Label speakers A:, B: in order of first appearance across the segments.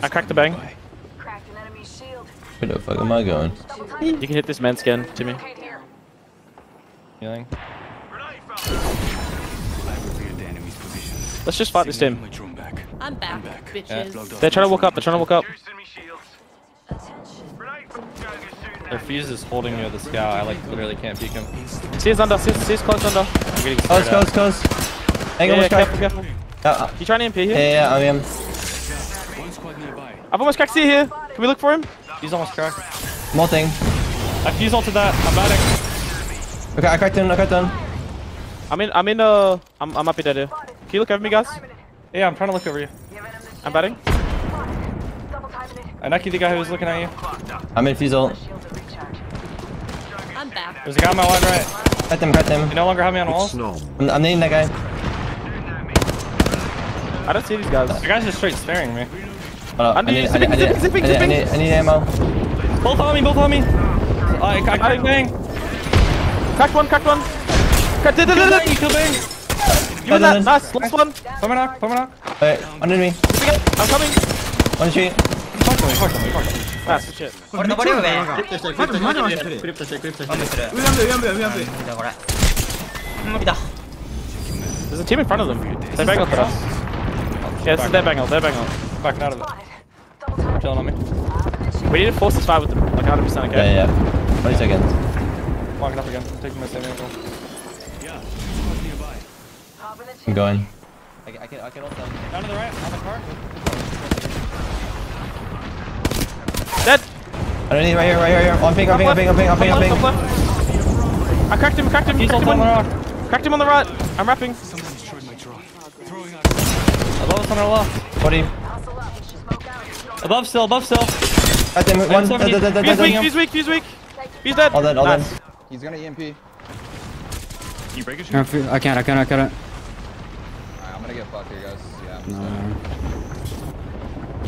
A: I cracked the bang.
B: Cracked an enemy shield.
C: Where the fuck am I going?
A: You can hit this man scan, Timmy.
D: Healing.
A: Let's just fight this team.
E: I'm back, bitches.
A: They're trying to walk up. They're trying to walk up.
D: Their fuse is holding near the scout. I like literally can't peek him.
A: See his under. See his, see his close under.
D: I'm getting
C: Close, close, close. Hang
A: Yeah,
C: on,
A: yeah,
C: yeah,
A: careful, careful.
C: yeah,
A: You trying to MP here?
C: yeah, yeah, I am.
A: I've almost cracked C here. Can we look for him?
D: He's almost cracked.
C: More thing.
D: I fuse ulted that. I'm batting.
C: Okay, I cracked him, I cracked him.
A: I'm in. I'm in. Uh, I'm. I'm up dead here. Can you look over me, guys?
D: Yeah, I'm trying to look over you.
B: Giving him the
A: I'm batting.
B: double timing it.
D: I knocked the guy who was looking at you.
C: I'm in Fizzle.
B: Shields are recharged.
E: I'm back.
D: There's a guy on my wide right.
C: Cut them, cut them.
D: You no longer have me on walls.
C: I'm, I'm needing that guy.
A: I don't see these guys.
D: The guy's just straight staring me.
C: Hold up. I
A: Under
C: need,
A: you,
C: I need, I need,
A: zipping,
C: I
A: zipping,
C: need, I
A: zipping.
C: need, I need ammo.
D: Both on me, both on me. I, I, I bang.
A: Cracked one. Cracked one. Cracked. Did, did,
D: Kill
A: did,
D: bang,
A: did.
D: kill bang.
A: You in that? Nice. Last one.
D: Put me knock, put me knock.
C: Wait, under me.
A: I'm coming.
C: On the street.
D: Fuck me, fuck me, fuck me.
A: Nice. Good shit.
F: これ登り上上
G: クリプトしてるクリプトしてるクリプトしてるクリプトしてる
F: ワンプする
G: 上半分上半分上半分
F: 見たこれうん見た
A: There's a team in front of them. They bang up at us. Yeah, this is their bang out. Their bang out.
D: Backing out of it.
B: Double.
D: Chilling on me.
A: We need to force this fight with them. Like 100. percent Okay.
C: yeah, yeah. 20 seconds.
D: Walking up again. I'm Taking my same angle.
B: Yeah, the
C: I'm going. I, can- I can, I can also.
D: Down to the right, on the car.
A: Dead.
C: Underneath, right here, right here, right here. On ping, on ping, on ping, on ping, on ping, on ping.
A: I cracked him. Cracked him.
D: He's
A: Cracked him
D: on the
A: on.
D: rock.
A: Cracked him on the right. I'm wrapping.
D: Above us on our left.
C: 40.
B: Hustle up. Smoke out.
D: Above still, above still.
C: Cracked him. One.
D: seventy.
C: Da, da, da, da,
A: Fuse weak.
C: da.
A: Fuse weak. Fuse weak. He's dead.
C: All dead, all
A: Nice.
C: dead.
H: He's gonna EMP.
G: I can't, I can't, I can't, I can't.
H: Alright, I'm gonna get fucked here, guys. Yeah. I'm
G: No.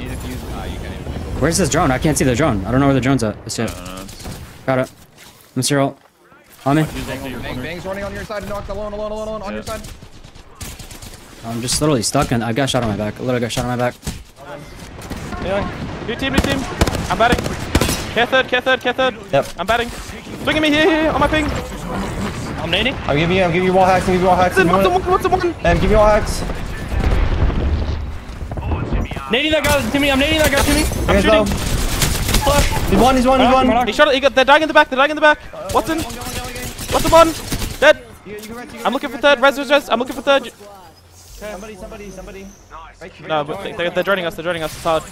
H: You just use. Uh, you can't even.
G: Where's this drone? I can't see the drone. I don't know where the drone's at. That's it. Got it. Mr. Ult. On me.
H: Bang, bang's running on your side. Knocked alone, alone, alone, alone. On your side.
G: I'm just literally stuck and I got shot on my back. I literally got shot on my back.
D: Yeah.
A: New team. New team. I'm batting. Care third. Care third. Care third.
C: Yep.
A: I'm batting. Swinging me here. Here. On my ping.
D: I'm nading.
C: I'm giving you, I'm giving you wall hacks, I'm giving you wall hacks.
A: What's
C: if you
A: the
C: want
A: one? What's the one?
C: it. Um, give you wall hacks.
D: Nading that guy, Timmy. I'm nading that guy, Timmy.
C: I'm
A: shooting.
C: He's one, he's one, he's one.
A: He shot it. He got. They're dying in the back. They're dying in the back. Wattson. Wattson one. Dead. I'm looking for third. Res, res, res. I'm looking for third.
C: Somebody, somebody, somebody.
A: No, but they, they, they're joining us. They're joining us. It's hard.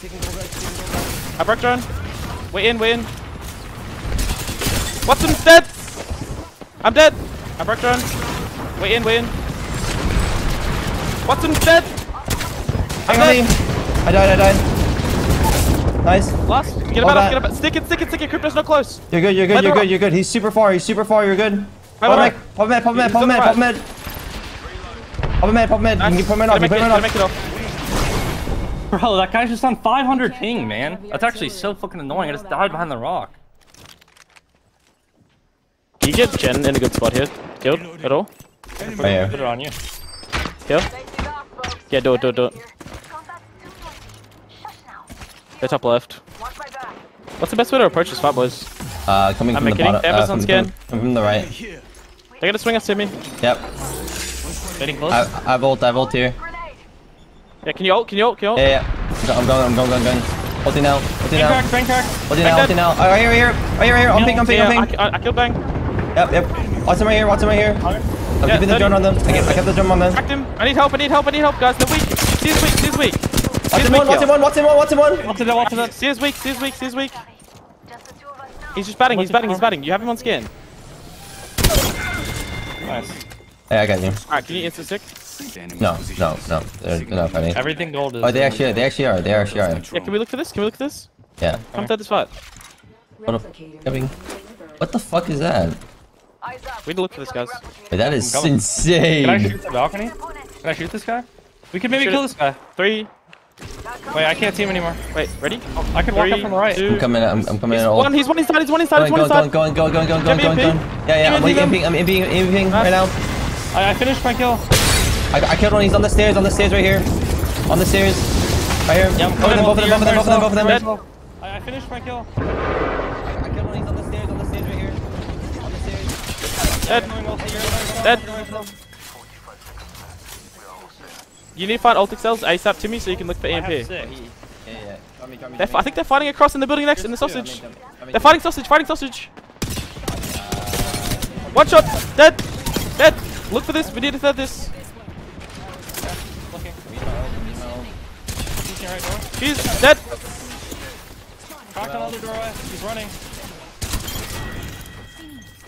A: I broke drone. We're in. We're in. Wattson's dead. I'm dead. I broke drone. We're in. We're in. Wattson's dead.
C: Hang on me. I died, I died. Nice.
A: Last. Get him
C: All
A: out.
C: that.
A: Get him out. Stick it. Stick it. Stick it. Crypto's not close.
C: You're good, you're good, you're good, you're good. He's super far, he's super far, you're good. Pop med, pop med, pop med, pop med, pop med. Pop med, pop med. You can put him
A: Gonna
C: off, you
A: make
C: put
A: it,
C: him off.
A: Make it off.
D: Bro, that guy's just on 500 ping, man. That's actually so fucking annoying. I just died behind the rock.
A: Can you get Jen in a good spot here? Killed at all?
C: Right
D: Put it on you.
A: Kill?
B: Safety's off, folks.
A: Yeah, do it, do it, do it.
B: Contact 220. Shush now.
A: They're top left.
B: Watch my back.
A: What's the best way to approach this fight, boys?
C: Uh, coming
A: I'm
C: from the
A: kidding.
C: bottom, uh,
A: Amazon
C: from,
A: scan.
C: from, from the right.
A: They're gonna swing us to me.
C: Yep.
D: Getting close.
C: I, I volt, I volt here.
A: Yeah, can you ult? Can you ult? Can you ult?
C: Yeah, yeah. I'm going, I'm going, I'm going. Ulting now,
D: Bang
C: now,
D: bang crack.
C: ulting now,
A: Bang
C: ulting now. Right here, right here, right here, right here. I'm ping, I'm ping, I'm ping.
A: I, I killed Bang.
C: Yep, yep. Wattson right here, Wattson right here. I'm keeping the drone on them. I kept, I kept the drone on them.
A: Cracked him. I need help. I need help. I need help, guys. They're weak. She's weak. She's weak.
C: Wattson
A: weak.
C: one, Wattson
A: yo.
C: one, one, Wattson one.
D: What's it?
A: See his weak. See his weak. See his weak.
B: Two of us now.
A: He's just batting. He's batting. He's batting. You have him on scan.
D: Nice.
C: Hey, I got you.
A: Alright, can you instant stick?
C: No, no, no. They're, they're not fighting.
D: Everything gold is.
C: Oh, they actually, they actually are. They actually are.
A: Yeah, can we look for this? Can we look for this?
C: Yeah.
A: Come to this spot.
C: What, a, coming. what the fuck is that?
A: We need to look for this, guys.
C: Wait, that is insane.
D: Can I shoot the balcony? Can I shoot this guy? We can maybe
A: Shoot
D: kill
A: it.
D: this guy.
A: Three.
D: Wait, I can't see him anymore.
A: Wait, ready?
D: I can walk up from the right.
A: two,
C: I'm coming. I'm, I'm coming in.
A: One,
C: All.
A: he's one inside, he's one inside, he's
C: Going,
A: one
C: going,
A: inside.
C: going, going, going, going, going,
A: Give me
C: going,
A: a
C: going.
A: ping.
C: Yeah, yeah. I'm
A: Give me a
C: imping,
A: ping.
C: I'm imping, imping right now.
D: I, I finished my kill.
C: I, I killed one. He's on the stairs. On the stairs right here. On the stairs. Right here.
D: Yeah, I'm
C: both of them, both of them, both of them, both of them, both of them.
A: Dead.
D: I, I finished my kill.
C: I killed one, he's on the stairs, on the stairs right here. On the stairs.
A: Dead. Dead. You need to find ult cells ASAP to me so you can look for
D: I have
A: EMP.
D: six.
C: Yeah, yeah. Drop me, drop me,
A: They're
C: drop
A: f-
C: me.
A: I think they're fighting across in the building next in the sausage.
C: Drop me, drop me.
A: They're fighting sausage, fighting sausage. One shot, dead, dead. Look for this. We need to third this.
D: Looking.
C: Need my ult, need my ult.
D: He's right door.
A: He's dead.
D: Cracked another doorway. He's running.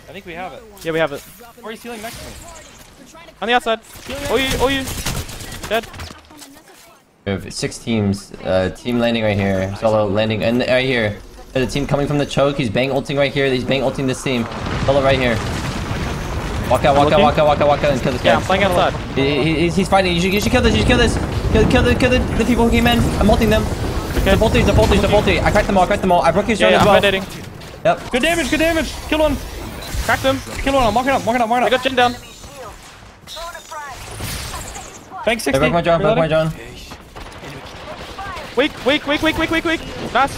D: I think we have it.
A: Yeah, we have it.
D: Or he's healing next to me.
A: On the outside. Oh you, oh you. Dead.
C: We have six teams. Uh, team landing right here. Solo landing, and right here. There's a team coming from the choke. He's bang ulting right here. He's bang ulting this team. Solo right here. Walk out, walk out,
A: looking.
C: walk out, walk out, walk out, and kill this guy.
A: Yeah, I'm playing outside.
C: He, he, he's, he's fighting. You should, you should kill this. You should kill this. Kill, kill the, kill the, the people who came in. I'm ulting them.
A: Okay.
C: The voltage, the voltage, the voltage. I cracked them all. I cracked them all. I broke his
A: Yeah,
C: stone
A: yeah,
C: as
A: I'm
C: well.
A: meditating.
C: Yep.
D: Good damage, good damage. Kill one.
A: Cracked him.
D: Kill one. I'm walking up, walking up, walking
A: I
D: up.
A: got Jin down.
B: Throwing a frag.
D: Bank 60.
C: Hey, broke my drone, broke my drone.
A: Weak, weak, weak, weak, weak, weak, weak. Nice.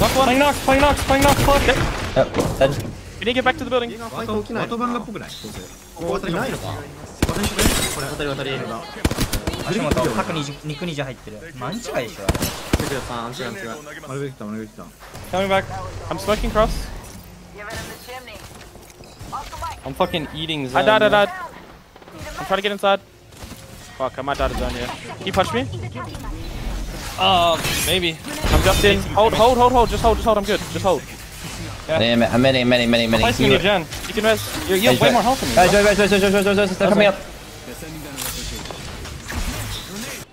A: Knock one.
D: Playing Nox, playing Nox, playing Nox, club.
C: Yep, dead.
A: You need to get back to the building.
I: 的起きない的番がっぽくないどうせここ渡りないのか渡りしてねこれ渡り渡り
F: 足元角に肉にじ入ってるマンチがいいでしょ
I: 来てください安全安全丸が来た丸が来た
D: Coming back.
A: I'm smoking cross.
B: Give it him the chimney. Off the mic.
D: I'm fucking eating
A: I
D: Zen.
A: died, I died. I'm trying to get inside. Fuck, I might die to zone here. Can you punch me?
D: Uh, maybe.
A: I'm just in. Hold, hold, hold, hold. Just hold, just hold. I'm good. Just hold.
C: I'm I'm many, many, many, many.
D: Placing
C: You-
D: your gen.
A: You can res.
D: You, you have way more health than me.
C: Guys,
D: bro.
C: guys, guys, guys, guys, guys, guys, guys, they're coming up.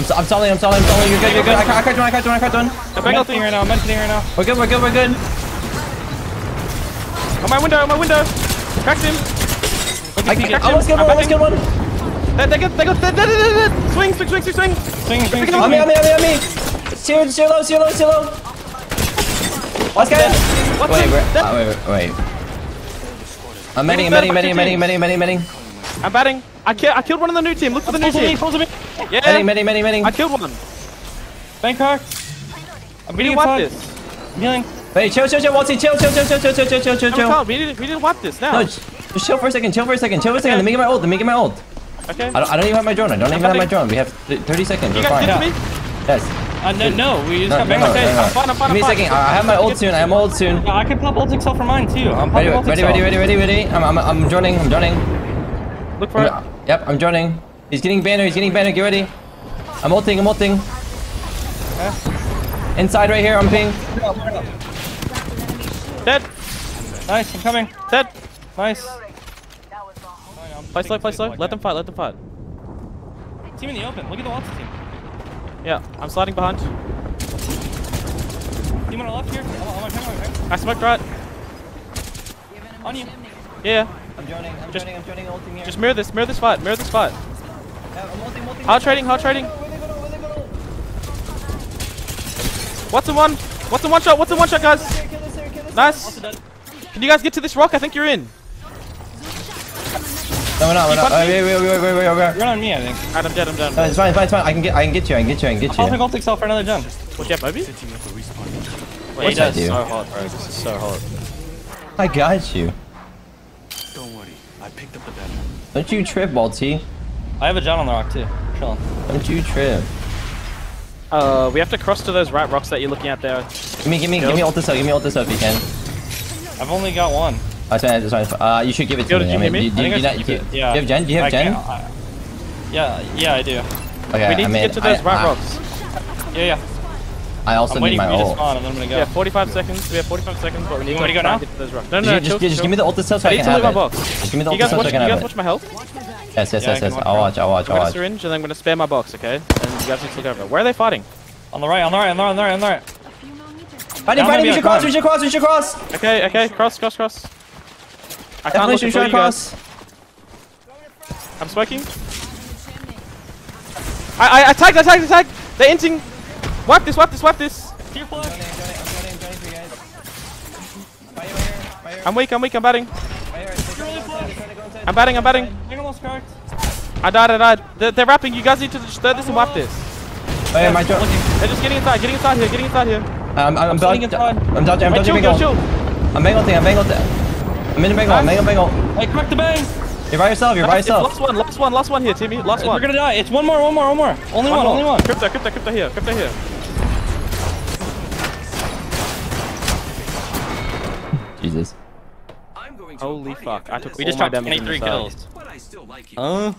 C: I'm, I'm stalling, I'm stalling, I'm stalling. You're good, you're good. I, cra- I cracked one, I cracked one, I cracked one.
A: I'm
D: I'm
A: back
D: meditating right now, I'm meditating right now.
C: We're good, we're good, we're good.
A: On my window, on my window. Cracked him.
C: I,
A: Cracked
C: I
A: him.
C: almost killed
A: I'm
C: one, almost
A: backing.
C: killed one.
A: They, they got, they got, they, they, they, they, they. Swing, swing, swing, swing, swing.
D: Swing, swing, swing.
C: On me, on me, on me, on me. Zero, zero low, zero low, zero low. Let's get it.
A: What's
C: Wait,
A: in?
C: wait,
A: Dead.
C: uh, wait, wait, wait. I'm medding, I'm medding, medding, medding, medding, medding, medding.
A: I'm batting. I, ki- I killed one in the new team. Look for the new
D: Close me,
A: team.
D: me.
A: Yeah.
C: Medding, medding, medding, medding.
A: I killed one.
D: Bangkok. I'm
A: We
D: beating
A: need to wipe this.
D: I'm healing.
C: Wait, chill, chill, chill, Waltzy, chill, chill, chill, chill, chill, chill, chill, chill, chill,
A: No, we
C: chill.
A: can't. We need, to- we wipe this now.
C: No, just just chill for a second, chill for a second, chill for a second. Let me get my ult, let me get my ult.
A: Okay.
C: I don't, I don't even have my drone, I don't even have my drone. We have 30 seconds,
A: You
C: we're
A: guys
C: fine.
A: get to me?
C: Yes.
D: Uh, no, no, we just
C: No,
D: got
C: no,
D: banged.
C: no,
D: Okay.
C: no, no.
A: I'm fine, I'm fine,
C: Give me a
A: I'm
C: second, I I have my ult soon, I have my ult soon.
D: Yeah, I can pop ult accel for mine too. I'm
C: Ready,
D: popping ult accel.
C: ready, ready, ready, ready. I'm, I'm, I'm joining, I'm joining.
A: Look for it.
C: I'm, yep, I'm joining. He's getting banner, he's getting banner, get ready. I'm ulting, I'm ulting. Inside right here, I'm ping.
A: Dead.
D: Nice, I'm coming.
A: Dead.
D: Nice.
B: That.
A: Play slow, play slow. Let them fight, let them fight.
D: Team in the open. Look at the Wattson team.
A: Yeah, I'm sliding behind.
D: Team on the left here. Oh, oh, my ping, my ping.
A: I smoked right.
D: On you.
A: Yeah.
C: I'm joining, I'm
A: Just-
C: joining, I'm joining, ulting here.
A: Just mirror this, mirror this fight, mirror this fight.
C: Yeah, I'm ulting, ulting.
A: Hard trading, hard trading. What's in one? What's in one shot? What's in one shot, guys? Nice. Can you guys get to this rock? I think you're in.
C: No, we're not, we're not.
A: punching
C: Uh, wait, wait, wait, wait, wait, wait.
D: You're on me, I think.
A: Alright, I'm dead, I'm dead.
C: No, it's fine, it's fine, it's fine. I can get, I can get you, I can get you, I can get
D: Popping
C: you.
D: ult accel for another gen.
A: What you have, Moby? Wait,
C: What's
A: he
C: that
A: does
C: do?
A: so hard, bro. This is so hard.
C: I got you.
J: Don't worry, I picked up the banner.
C: Don't you trip, Balti.
D: I have a gen on the rock too. Chilling.
C: Don't you trip.
A: Uh, we have to cross to those right rocks that you're looking at there.
C: Give me, give me, give me ult this up, give me ult this up if you can.
D: I've only got one.
C: Oh, it's fine, it's fine. Uh, you should give it to
A: Yo,
C: me.
A: did you
C: I mean,
A: hear me?
C: do, do,
D: I think
C: do,
D: I
C: not, do,
D: keep it.
C: do you have gen? Do you have
D: I
C: gen?
D: can't- I- Yeah, yeah, I do.
C: Okay,
A: we need
C: I
A: to
C: mean,
A: get to those
C: I,
A: right
C: I,
A: rocks.
D: Yeah, yeah.
C: I also
D: I'm
C: need my
D: for
C: ult.
D: spawn and then I'm gonna go.
A: Yeah, 45 seconds. We have 45 seconds, but we need
D: You
A: to,
D: want to go now?
A: and get to those rocks. No, no,
C: Just,
A: no,
C: just,
A: chill,
C: just
A: chill.
C: give me the ult itself so
A: I
C: I
A: need
C: can
A: to
C: have
A: my
C: it.
A: box.
C: Just give me the
A: You
C: ult
A: guys
C: itself
A: watch,
C: so I
A: you
C: can have
A: guys watch my health?
C: Yes, yes,
A: Yeah, I
C: yes,
A: can
C: yes.
A: watch
C: I'll watch, I'll watch,
A: I'm
C: I'll
A: gonna
C: watch.
A: syringe and then I'm gonna spare my box, okay? And you guys need to look over. Where are they fighting?
D: On the right, on the right, on the right, on the right, on the right.
C: Fighting,
D: Down
C: fighting, we
D: maybe
C: should
D: I
C: cross,
D: can.
C: we should cross, we should cross.
A: Okay, okay, cross, cross, cross. I can't
C: Definitely
A: look
C: should
A: in
C: try
A: front
C: to
A: of you guys.
C: cross.
A: I'm smoking. I, I, I tagged, I tagged, I tagged. They're inting. Wipe this, wipe this, wipe this. I'm weak, I'm weak, I'm batting. I'm batting, I'm batting. I died, I died. They're, they're wrapping. You guys need to just third this and wipe this.
C: Oh, yeah, my drone.
A: They're just getting inside, getting inside here, getting inside here.
C: Um, I'm, I'm,
D: sitting
C: dodging,
D: inside.
C: I'm dodging, I'm
A: Hey, chill,
C: dodging
A: chill, chill.
C: I'm Bengal thing, I'm Bengal thing. I'm in a Bengal, I'm in a Bengal.
D: Hey, crack the bang!
C: You're by yourself, you're by
A: It's
C: yourself.
A: Last one, last one, last one here, Timmy. Last one.
D: We're gonna die. It's one more, one more, one more. Only one,
A: more.
D: only one.
A: Crypto, crypto, crypto here, crypto here. Holy fuck, I took
D: We
A: all
D: just
A: my
D: dropped
A: damage on
D: 23
A: the
D: kills.
J: But I still like you.
D: Huh?